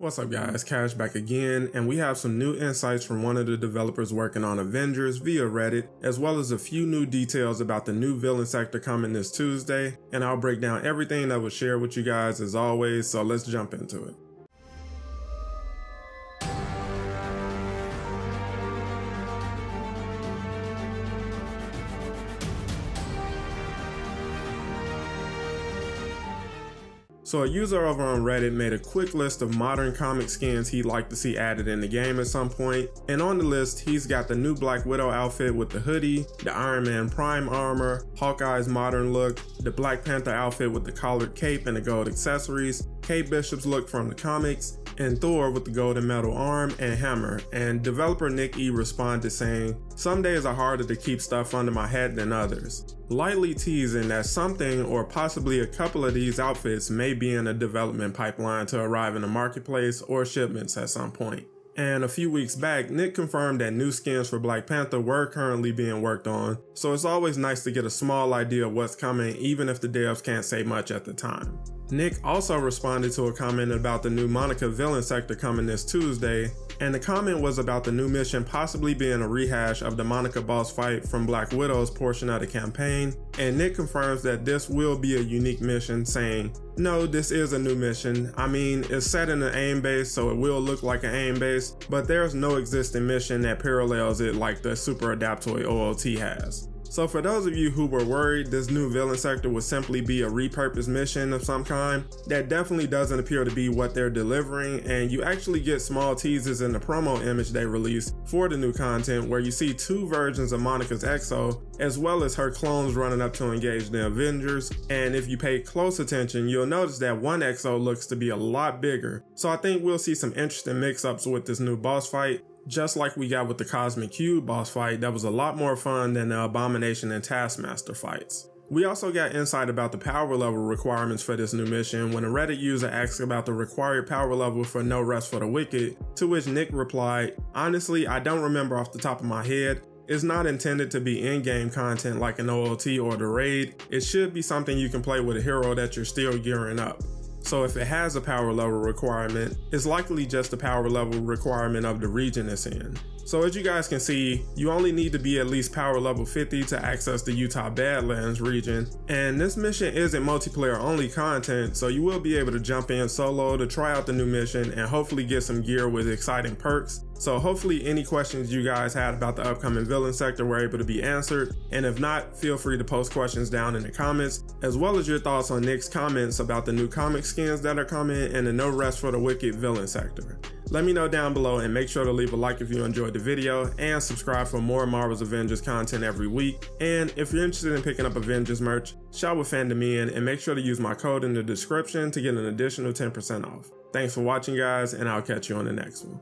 What's up guys, Cash back again, and we have some new insights from one of the developers working on Avengers via Reddit, as well as a few new details about the new villain sector coming this Tuesday, and I'll break down everything that was shared with you guys as always, so let's jump into it. So a user over on Reddit made a quick list of modern comic skins he'd like to see added in the game at some point, and on the list he's got the new Black Widow outfit with the hoodie, the Iron Man Prime armor, Hawkeye's modern look, the Black Panther outfit with the collared cape and the gold accessories, Kate Bishop's look from the comics, and Thor with the golden metal arm and hammer, and developer Nick E responded saying, Some days are harder to keep stuff under my head than others, lightly teasing that something or possibly a couple of these outfits may be in a development pipeline to arrive in the marketplace or shipments at some point. And a few weeks back, Nick confirmed that new skins for Black Panther were currently being worked on, so it's always nice to get a small idea of what's coming even if the devs can't say much at the time. Nick also responded to a comment about the new Monica villain sector coming this Tuesday, and the comment was about the new mission possibly being a rehash of the Monica boss fight from Black Widow's portion of the campaign, and Nick confirms that this will be a unique mission, saying, no, this is a new mission. I mean, it's set in an AIM base, so it will look like an AIM base, but there's no existing mission that parallels it like the Super Adaptoid OLT has. So for those of you who were worried this new villain sector would simply be a repurposed mission of some kind, that definitely doesn't appear to be what they're delivering. And you actually get small teasers in the promo image they released for the new content where you see two versions of Monica's EXO as well as her clones running up to engage the Avengers. And if you pay close attention you'll notice that one EXO looks to be a lot bigger. So I think we'll see some interesting mix-ups with this new boss fight just like we got with the Cosmic Cube boss fight that was a lot more fun than the Abomination and Taskmaster fights. We also got insight about the power level requirements for this new mission when a Reddit user asked about the required power level for No Rest for the Wicked, to which Nick replied, honestly I don't remember off the top of my head, it's not intended to be in-game content like an OLT or the raid, it should be something you can play with a hero that you're still gearing up. So if it has a power level requirement, it's likely just a power level requirement of the region it's in. So as you guys can see, you only need to be at least power level 50 to access the Utah Badlands region, and this mission isn't multiplayer only content, so you will be able to jump in solo to try out the new mission and hopefully get some gear with exciting perks. So hopefully any questions you guys had about the upcoming villain sector were able to be answered, and if not, feel free to post questions down in the comments, as well as your thoughts on Nick's comments about the new comic skins that are coming and the No Rest for the Wicked villain sector. Let me know down below and make sure to leave a like if you enjoyed the video and subscribe for more Marvel's Avengers content every week. And if you're interested in picking up Avengers merch, shop with Fandom and make sure to use my code in the description to get an additional 10% off. Thanks for watching guys and I'll catch you on the next one.